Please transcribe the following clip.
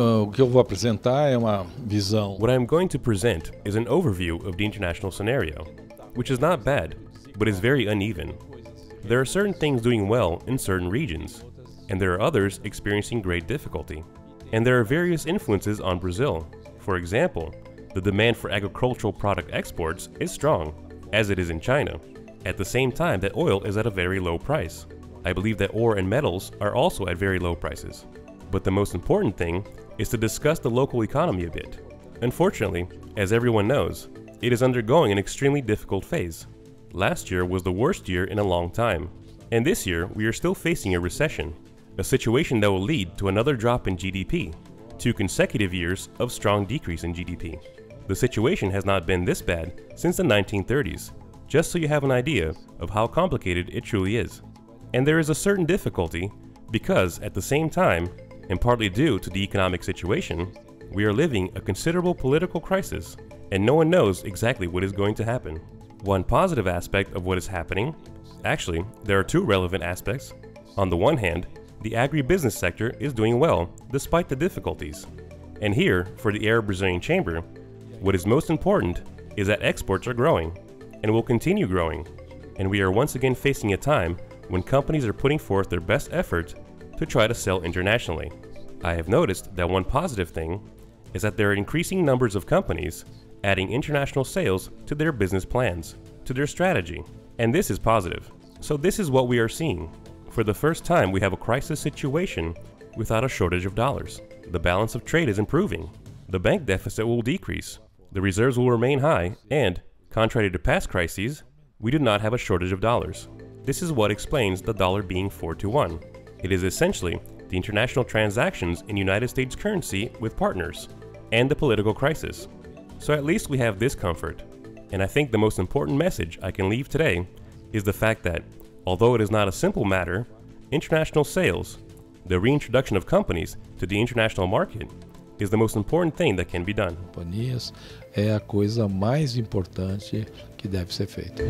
o que eu vou apresentar é uma visão. What I'm going to present is an overview of the international scenario, which is not bad, but is very uneven. There are certain things doing well in certain regions, and there are others experiencing great difficulty. And there are various influences on Brazil. For example, the demand for agricultural product exports is strong, as it is in China, at the same time that oil is at a very low price. I believe that ore and metals are also at very low prices. But the most important thing is to discuss the local economy a bit. Unfortunately, as everyone knows, it is undergoing an extremely difficult phase. Last year was the worst year in a long time, and this year we are still facing a recession, a situation that will lead to another drop in GDP, two consecutive years of strong decrease in GDP. The situation has not been this bad since the 1930s, just so you have an idea of how complicated it truly is. And there is a certain difficulty because, at the same time, and partly due to the economic situation, we are living a considerable political crisis, and no one knows exactly what is going to happen. One positive aspect of what is happening actually, there are two relevant aspects. On the one hand, the agribusiness sector is doing well despite the difficulties. And here, for the Arab Brazilian Chamber, what is most important is that exports are growing and will continue growing, and we are once again facing a time when companies are putting forth their best effort to try to sell internationally. I have noticed that one positive thing is that there are increasing numbers of companies adding international sales to their business plans, to their strategy, and this is positive. So, this is what we are seeing. For the first time, we have a crisis situation without a shortage of dollars. The balance of trade is improving. The bank deficit will decrease. The reserves will remain high, and, contrary to past crises, we do not have a shortage of dollars. This is what explains the dollar being 4 to 1. It is essentially the international transactions in United States currency with partners, and the political crisis. So at least we have this comfort. And I think the most important message I can leave today is the fact that, although it is not a simple matter, international sales, the reintroduction of companies to the international market, is the most important thing that can be done. É a coisa mais importante que deve ser feita.